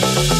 you